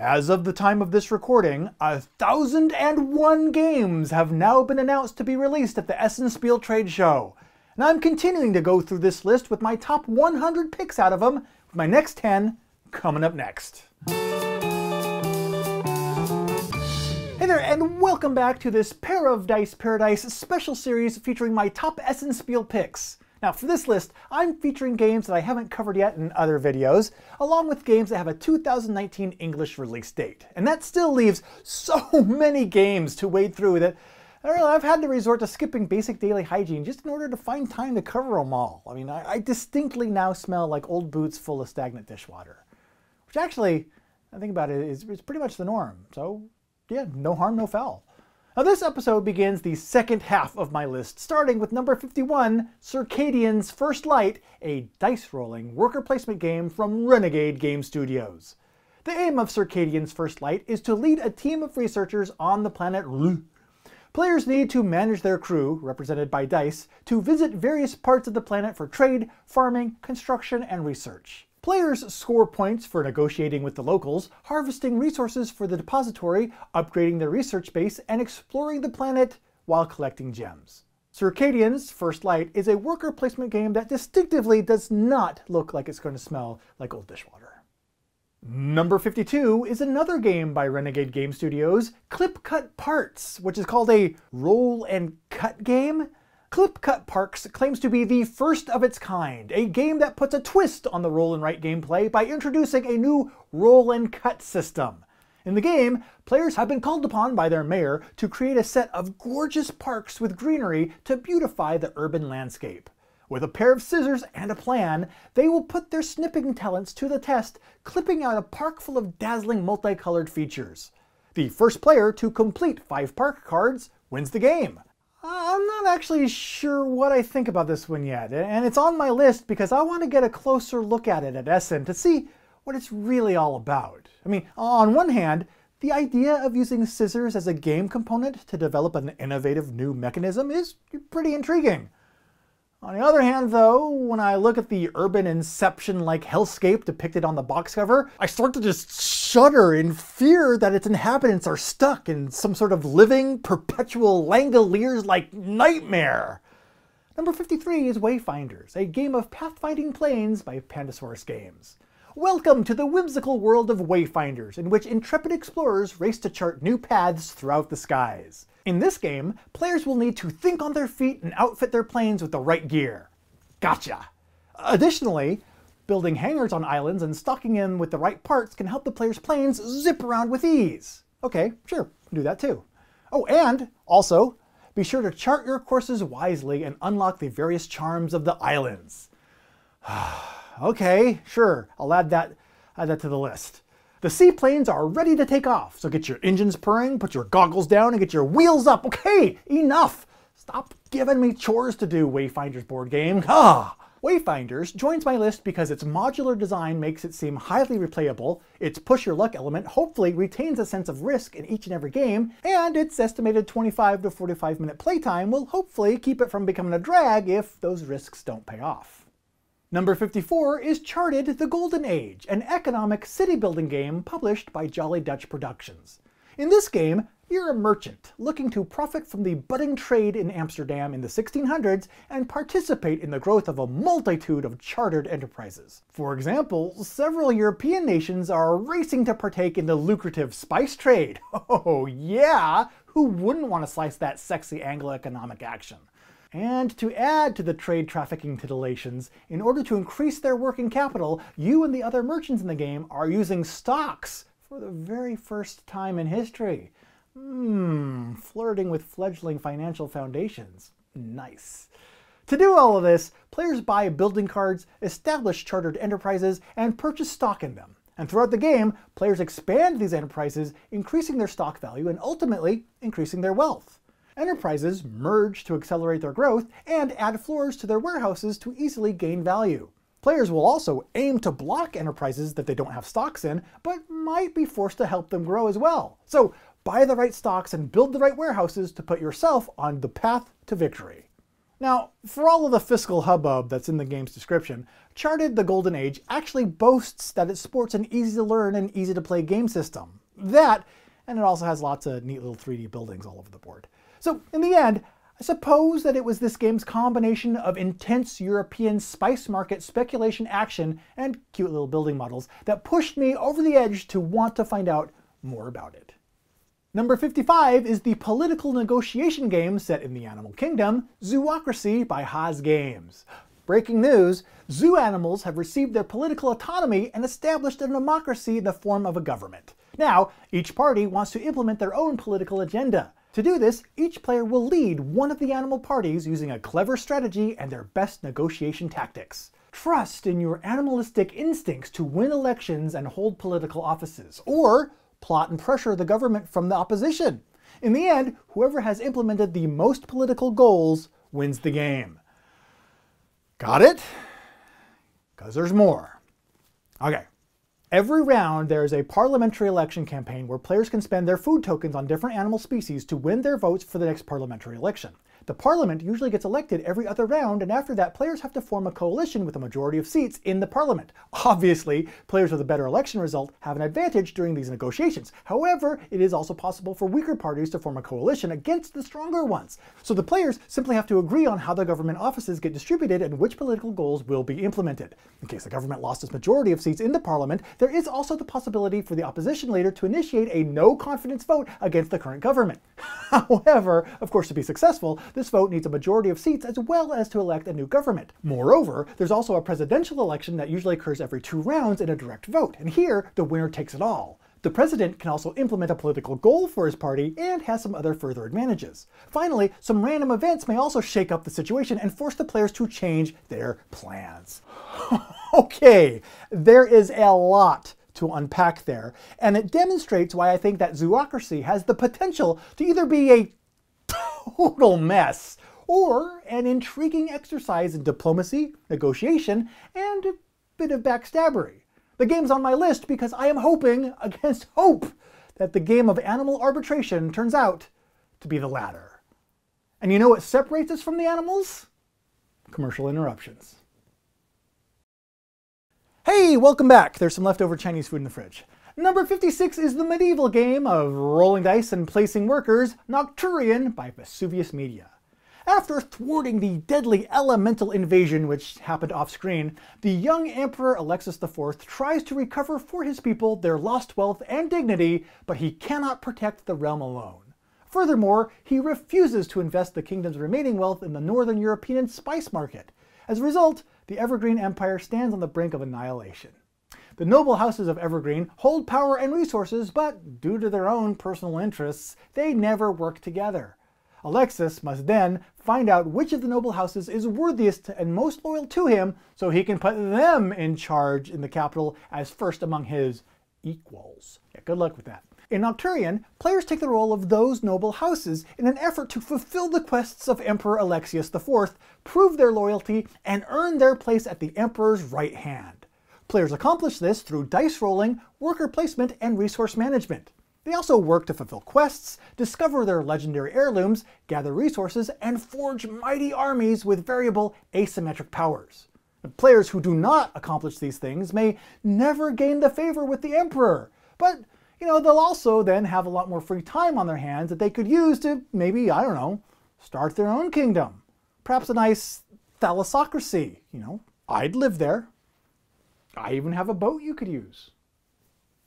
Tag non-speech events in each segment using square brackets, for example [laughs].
As of the time of this recording, a thousand and one games have now been announced to be released at the Essen Spiel trade show. And I'm continuing to go through this list with my top 100 picks out of them, with my next 10 coming up next. Hey there, and welcome back to this Pair of Dice Paradise special series featuring my top Essen Spiel picks. Now, for this list, I'm featuring games that I haven't covered yet in other videos, along with games that have a 2019 English release date. And that still leaves [laughs] so many games to wade through that know, I've had to resort to skipping basic daily hygiene just in order to find time to cover them all. I mean, I, I distinctly now smell like old boots full of stagnant dishwater. Which actually, I think about it, is, is pretty much the norm. So yeah, no harm, no foul. Now this episode begins the second half of my list, starting with number 51, Circadians First Light, a dice-rolling worker placement game from Renegade Game Studios. The aim of Circadians First Light is to lead a team of researchers on the planet Ru. Players need to manage their crew, represented by dice, to visit various parts of the planet for trade, farming, construction, and research. Players score points for negotiating with the locals, harvesting resources for the depository, upgrading their research base, and exploring the planet while collecting gems. Circadians First Light is a worker placement game that distinctively does not look like it's going to smell like old dishwater. Number 52 is another game by Renegade Game Studios, Clip Cut Parks, which is called a roll and cut game. Clip Cut Parks claims to be the first of its kind, a game that puts a twist on the roll and write gameplay by introducing a new roll and cut system. In the game, players have been called upon by their mayor to create a set of gorgeous parks with greenery to beautify the urban landscape. With a pair of scissors and a plan, they will put their snipping talents to the test, clipping out a park full of dazzling multicolored features. The first player to complete five park cards wins the game. Uh, I'm not actually sure what I think about this one yet, and it's on my list because I want to get a closer look at it at Essen to see what it's really all about. I mean, on one hand, the idea of using scissors as a game component to develop an innovative new mechanism is pretty intriguing. On the other hand, though, when I look at the urban inception-like hellscape depicted on the box cover, I start to just shudder in fear that its inhabitants are stuck in some sort of living, perpetual Langoliers-like nightmare. Number 53 is Wayfinders, a game of pathfinding planes by Pandasaurus Games. Welcome to the whimsical world of Wayfinders, in which intrepid explorers race to chart new paths throughout the skies. In this game, players will need to think on their feet and outfit their planes with the right gear. Gotcha! Additionally, building hangars on islands and stocking in with the right parts can help the player's planes zip around with ease. Okay, sure, do that too. Oh, and also, be sure to chart your courses wisely and unlock the various charms of the islands. [sighs] okay, sure, I'll add that, add that to the list. The seaplanes are ready to take off, so get your engines purring, put your goggles down, and get your wheels up. Okay, enough! Stop giving me chores to do, Wayfinders board game. [laughs] Ah! Wayfinders joins my list because its modular design makes it seem highly replayable, its push your luck element hopefully retains a sense of risk in each and every game, and its estimated 25 to 45 minute playtime will hopefully keep it from becoming a drag if those risks don't pay off. Number 54 is Chartered the Golden Age, an economic city building game published by Jolly Dutch Productions. In this game, you're a merchant looking to profit from the budding trade in Amsterdam in the 1600s and participate in the growth of a multitude of chartered enterprises. For example, several European nations are racing to partake in the lucrative spice trade. [laughs] Oh yeah, who wouldn't want to slice that sexy Anglo-economic action? And to add to the trade trafficking titillations, in order to increase their working capital, you and the other merchants in the game are using stocks for the very first time in history. Hmm, flirting with fledgling financial foundations. Nice. To do all of this, players buy building cards, establish chartered enterprises, and purchase stock in them. And throughout the game, players expand these enterprises, increasing their stock value and ultimately increasing their wealth. Enterprises merge to accelerate their growth and add floors to their warehouses to easily gain value. Players will also aim to block enterprises that they don't have stocks in, but might be forced to help them grow as well. So buy the right stocks and build the right warehouses to put yourself on the path to victory. Now, for all of the fiscal hubbub that's in the game's description, Chartered the Golden Age actually boasts that it sports an easy to learn and easy to play game system. That, and it also has lots of neat little 3D buildings all over the board. So, in the end, I suppose that it was this game's combination of intense European spice market speculation action and cute little building models that pushed me over the edge to want to find out more about it. Number 55 is the political negotiation game set in the animal kingdom, Zoocracy by Haas Games. Breaking news, zoo animals have received their political autonomy and established a democracy in the form of a government. Now, each party wants to implement their own political agenda. To do this, each player will lead one of the animal parties using a clever strategy and their best negotiation tactics. Trust in your animalistic instincts to win elections and hold political offices, or plot and pressure the government from the opposition. In the end, whoever has implemented the most political goals wins the game. Got it? Because there's more. Okay. Every round, there is a parliamentary election campaign where players can spend their food tokens on different animal species to win their votes for the next parliamentary election. The parliament usually gets elected every other round, and after that, players have to form a coalition with a majority of seats in the parliament. [laughs] Obviously, players with a better election result have an advantage during these negotiations. However, it is also possible for weaker parties to form a coalition against the stronger ones. So the players simply have to agree on how the government offices get distributed and which political goals will be implemented. In case the government lost its majority of seats in the parliament, there is also the possibility for the opposition leader to initiate a no confidence vote against the current government. [laughs] However, of course, to be successful, this vote needs a majority of seats as well as to elect a new government. Moreover, there's also a presidential election that usually occurs every two rounds in a direct vote, and here the winner takes it all. The president can also implement a political goal for his party and has some other further advantages. Finally, some random events may also shake up the situation and force the players to change their plans. [laughs] okay, there is a lot to unpack there, and it demonstrates why I think that Zoocracy has the potential to either be a total mess, or an intriguing exercise in diplomacy, negotiation, and a bit of backstabbery. The game's on my list because I am hoping, [laughs] against hope, that the game of animal arbitration turns out to be the latter. And you know what separates us from the animals? Commercial interruptions. Hey, welcome back. There's some leftover Chinese food in the fridge. Number 56 is the medieval game of rolling dice and placing workers, Nocturion by Vesuvius Media. After thwarting the deadly elemental invasion which happened off screen, the young Emperor Alexis IV tries to recover for his people their lost wealth and dignity, but he cannot protect the realm alone. Furthermore, he refuses to invest the kingdom's remaining wealth in the northern European spice market. As a result, the Evergreen Empire stands on the brink of annihilation. The noble houses of Evergreen hold power and resources, but due to their own personal interests, they never work together. Alexis must then find out which of the noble houses is worthiest and most loyal to him so he can put them in charge in the capital as first among his equals. Yeah, good luck with that. In Nocturion, players take the role of those noble houses in an effort to fulfill the quests of Emperor Alexius IV, prove their loyalty, and earn their place at the Emperor's right hand. Players accomplish this through dice rolling, worker placement, and resource management. They also work to fulfill quests, discover their legendary heirlooms, gather resources, and forge mighty armies with variable asymmetric powers. Players who do not accomplish these things may never gain the favor with the Emperor, but you know, they'll also then have a lot more free time on their hands that they could use to maybe, I don't know, start their own kingdom. Perhaps a nice thalassocracy, you know. I'd live there. I even have a boat you could use.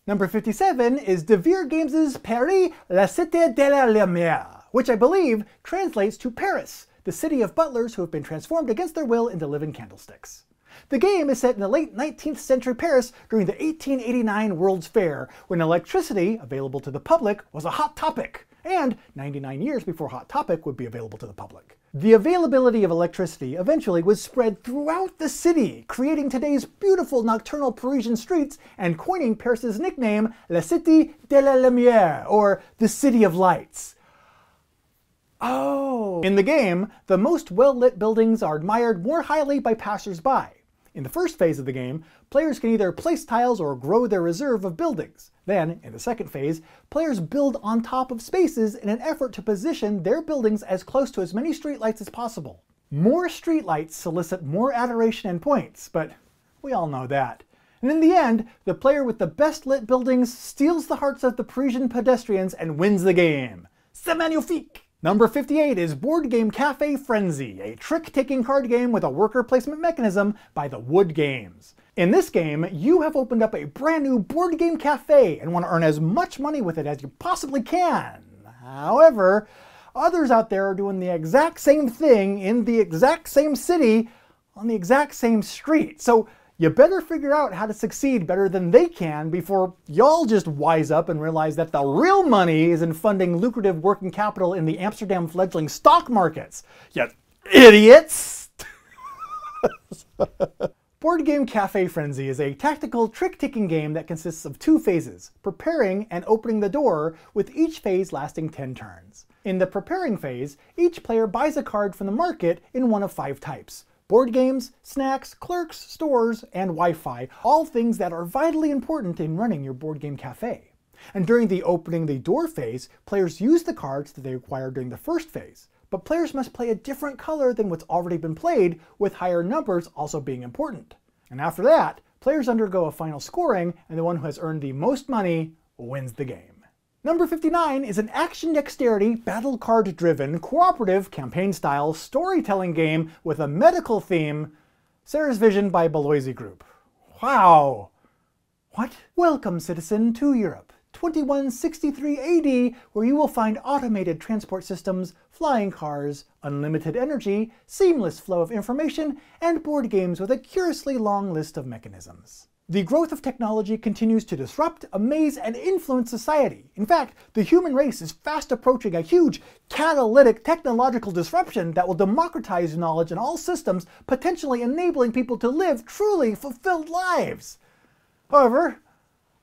Number 57 is Devir Games' Paris, la Cité de la Lumière, which I believe translates to Paris, the city of butlers who have been transformed against their will into living candlesticks. The game is set in the late 19th century Paris during the 1889 World's Fair, when electricity, available to the public, was a hot topic, and 99 years before Hot Topic would be available to the public. The availability of electricity eventually was spread throughout the city, creating today's beautiful nocturnal Parisian streets and coining Paris's nickname La Cité de la Lumière, or the City of Lights. Oh! In the game, the most well-lit buildings are admired more highly by passers-by. In the first phase of the game, players can either place tiles or grow their reserve of buildings. Then, in the second phase, players build on top of spaces in an effort to position their buildings as close to as many streetlights as possible. More streetlights solicit more adoration and points, but we all know that. And in the end, the player with the best lit buildings steals the hearts of the Parisian pedestrians and wins the game. C'est magnifique! Number 58 is Board Game Cafe Frenzy, a trick-taking card game with a worker placement mechanism by the Wood Games. In this game, you have opened up a brand new board game cafe and want to earn as much money with it as you possibly can. However, others out there are doing the exact same thing in the exact same city on the exact same street. So you better figure out how to succeed better than they can before y'all just wise up and realize that the real money is in funding lucrative working capital in the Amsterdam fledgling stock markets. You idiots! [laughs] Board Game Cafe Frenzy is a tactical trick-taking game that consists of two phases, preparing and opening the door, with each phase lasting 10 turns. In the preparing phase, each player buys a card from the market in one of five types, board games, snacks, clerks, stores, and Wi-Fi, all things that are vitally important in running your board game cafe. And during the opening the door phase, players use the cards that they acquired during the first phase. But players must play a different color than what's already been played, with higher numbers also being important. And after that, players undergo a final scoring, and the one who has earned the most money wins the game. Number 59 is an action dexterity, battle card driven, cooperative, campaign style storytelling game with a medical theme, Sarah's Vision by Beloisi Group. Wow! What? Welcome, citizen, to Europe. 2163 AD, where you will find automated transport systems, flying cars, unlimited energy, seamless flow of information, and board games with a curiously long list of mechanisms. The growth of technology continues to disrupt, amaze, and influence society. In fact, the human race is fast approaching a huge catalytic technological disruption that will democratize knowledge in all systems, potentially enabling people to live truly fulfilled lives. However,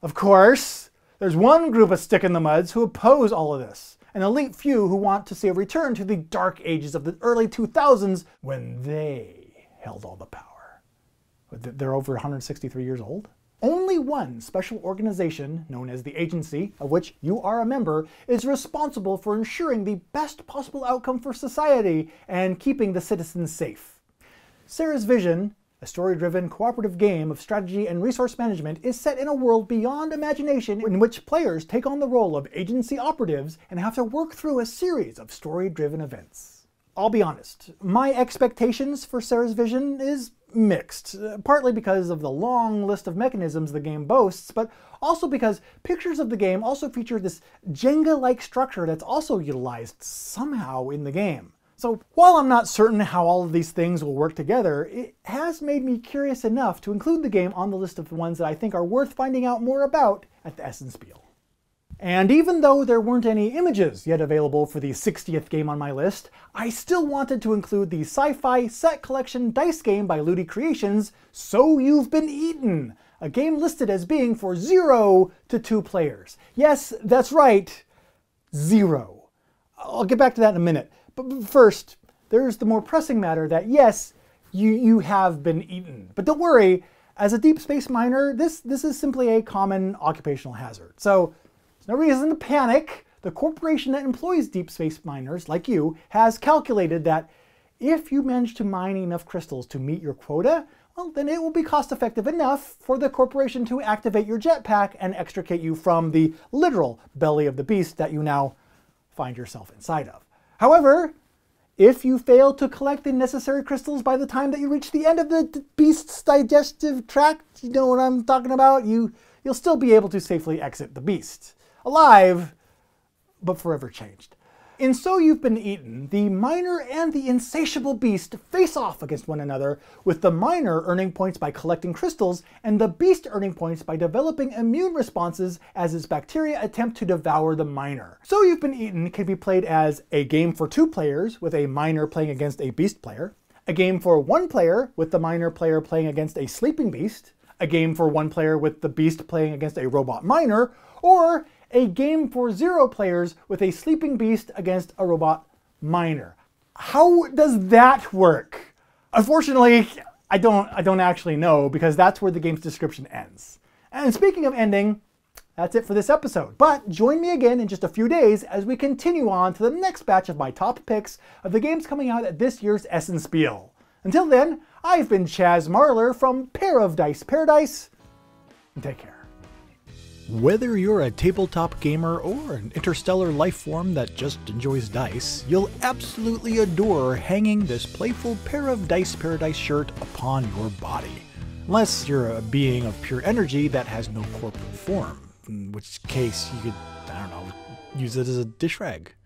of course, there's one group of stick in the muds who oppose all of this, an elite few who want to see a return to the dark ages of the early 2000s when they held all the power. They're over 163 years old. Only one special organization, known as the agency, of which you are a member, is responsible for ensuring the best possible outcome for society and keeping the citizens safe. Sarah's Vision, a story-driven cooperative game of strategy and resource management, is set in a world beyond imagination in which players take on the role of agency operatives and have to work through a series of story-driven events. I'll be honest, my expectations for Sarah's Vision is mixed, partly because of the long list of mechanisms the game boasts, but also because pictures of the game also feature this Jenga-like structure that's also utilized somehow in the game. So while I'm not certain how all of these things will work together, it has made me curious enough to include the game on the list of the ones that I think are worth finding out more about at the Essenspiel. And even though there weren't any images yet available for the 60th game on my list, I still wanted to include the sci-fi set collection dice game by Ludi Creations, So You've Been Eaten, a game listed as being for 0 to 2 players. Yes, that's right, 0. I'll get back to that in a minute. But first, there's the more pressing matter that yes, you, you have been eaten. But don't worry, as a deep space miner, this, this is simply a common occupational hazard. So no reason to panic. The corporation that employs deep space miners, like you, has calculated that if you manage to mine enough crystals to meet your quota, well, then it will be cost effective enough for the corporation to activate your jetpack and extricate you from the literal belly of the beast that you now find yourself inside of. However, if you fail to collect the necessary crystals by the time that you reach the end of the beast's digestive tract, you know what I'm talking about, you, you'll still be able to safely exit the beast alive, but forever changed. In So You've Been Eaten, the miner and the insatiable beast face off against one another, with the miner earning points by collecting crystals and the beast earning points by developing immune responses as its bacteria attempt to devour the miner. So You've Been Eaten can be played as a game for two players, with a miner playing against a beast player, a game for one player, with the miner player playing against a sleeping beast, a game for one player with the beast playing against a robot miner, or a game for zero players with a sleeping beast against a robot miner. How does that work? Unfortunately, I don't, I don't actually know because that's where the game's description ends. And speaking of ending, that's it for this episode. But join me again in just a few days as we continue on to the next batch of my top picks of the games coming out at this year's Essen Spiel. Until then, I've been Chaz Marler from Pair of Dice Paradise, and take care. Whether you're a tabletop gamer or an interstellar life form that just enjoys dice, you'll absolutely adore hanging this playful Pair of Dice Paradise shirt upon your body. Unless you're a being of pure energy that has no corporal form, in which case you could, I don't know, use it as a dish rag.